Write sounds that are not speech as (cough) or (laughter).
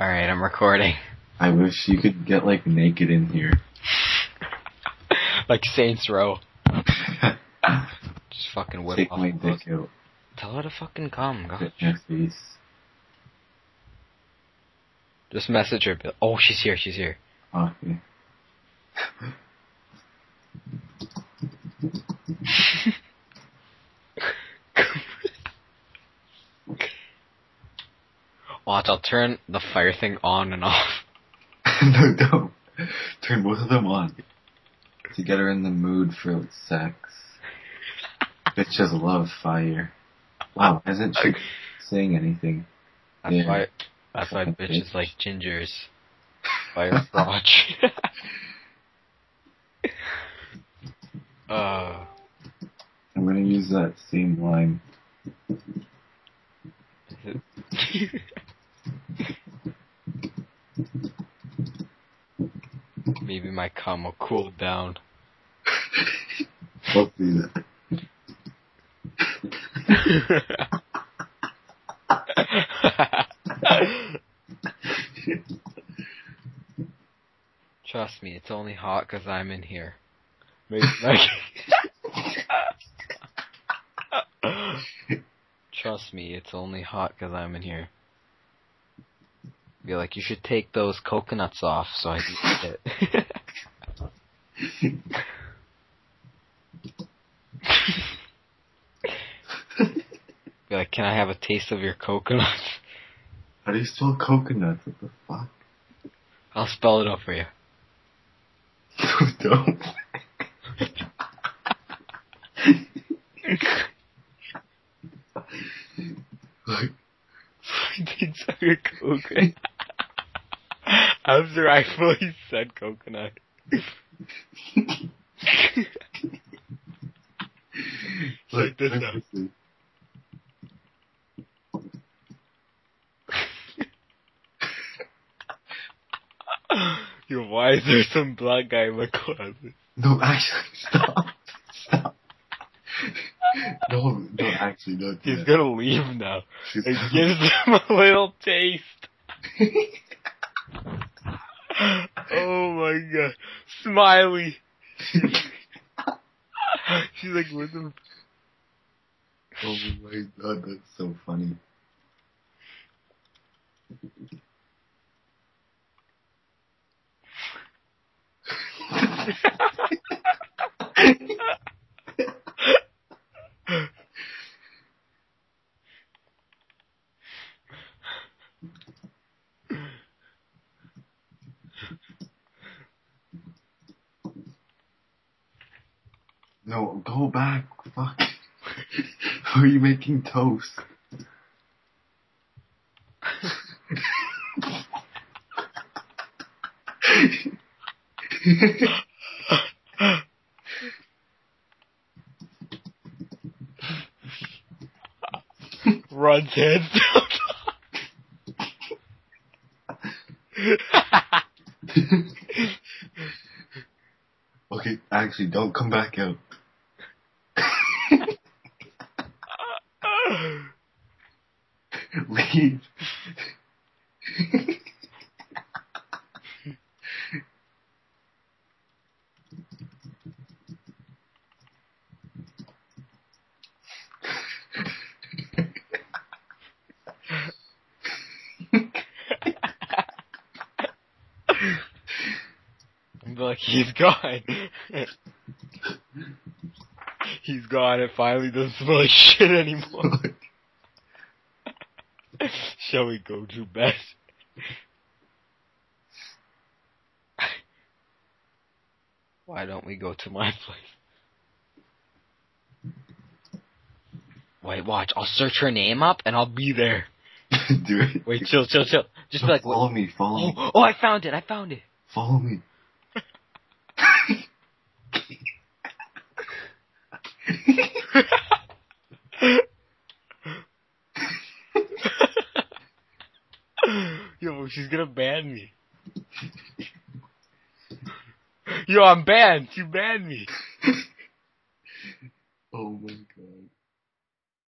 Alright, I'm recording. I wish you could get like naked in here. (laughs) like Saints Row. (laughs) Just fucking whip Take off my dick out. Tell her to fucking come. Go. Put in your face. Just message her. Oh, she's here. She's here. Okay. (laughs) Watch, I'll turn the fire thing on and off. (laughs) (laughs) no, don't. Turn both of them on. To get her in the mood for sex. Bitches love fire. Wow, isn't she saying anything? That's Yeah. why. That's why bitches bitch. like gingers. (laughs) Fire crotch. uh, I'm gonna use that same line. (laughs) maybe my cum will cool down. That. (laughs) Trust me, it's only hot 'cause I'm in here. Maybe. (laughs) Trust me, it's only hot 'cause I'm in here. Be like, you should take those coconuts off so I can eat it. (laughs) Be like, can I have a taste of your coconuts? How do you spell coconut? What the fuck? I'll spell it out for you. (laughs) don't. (laughs) like, your coconut. After I fully said coconut. (laughs) Check this out. Yo, why is there some black guy in my closet? No, actually, (laughs) stop. Stop. No, no, actually, don't He's that. gonna leave now. It gives him a little taste. (laughs) Oh my god. Smiley. (laughs) She's like, what the oh my god, that's so funny. (laughs) No, go back. Fuck. (laughs) How are you making toast? runs (laughs) heads okay, actually, don't come back out. (laughs) Leave. like, he's gone. he's gone. It finally doesn't smell like shit anymore. (laughs) (laughs) Shall we go to bed? (laughs) Why don't we go to my place? Wait, watch. I'll search her name up and I'll be there. (laughs) Do it. Wait, chill, chill, chill. Just be like, follow me, follow me, oh, oh, I found it. I found it. follow me. She's gonna ban me. Yo, I'm banned. You banned me. (laughs) oh my